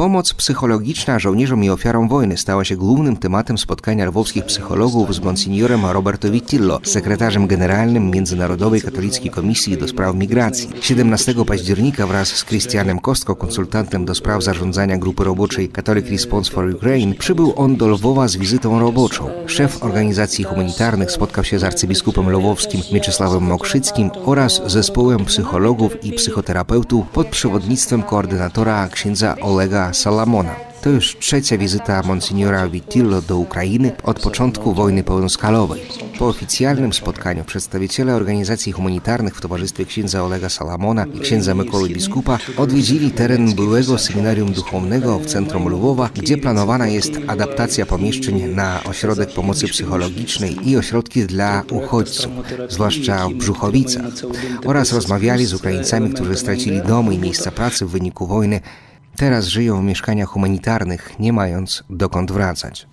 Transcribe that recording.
Pomoc psychologiczna żołnierzom i ofiarom wojny stała się głównym tematem spotkania lwowskich psychologów z monsignorem Roberto Vitillo, sekretarzem generalnym Międzynarodowej Katolickiej Komisji do Spraw Migracji. 17 października wraz z Christianem Kostko, konsultantem do spraw zarządzania grupy roboczej Catholic Response for Ukraine, przybył on do Lwowa z wizytą roboczą. Szef organizacji humanitarnych spotkał się z arcybiskupem lwowskim Mieczysławem Mokrzyckim oraz zespołem psychologów i psychoterapeutów pod przewodnictwem koordynatora księdza Olega Salamona. To już trzecia wizyta Monsignora Vitillo do Ukrainy od początku wojny pełnoskalowej. Po oficjalnym spotkaniu przedstawiciele organizacji humanitarnych w towarzystwie księdza Olega Salamona i księdza Mykoły Biskupa odwiedzili teren byłego seminarium duchownego w centrum Lwowa, gdzie planowana jest adaptacja pomieszczeń na ośrodek pomocy psychologicznej i ośrodki dla uchodźców, zwłaszcza w Brzuchowicach, oraz rozmawiali z Ukraińcami, którzy stracili domy i miejsca pracy w wyniku wojny Teraz żyją w mieszkaniach humanitarnych, nie mając dokąd wracać.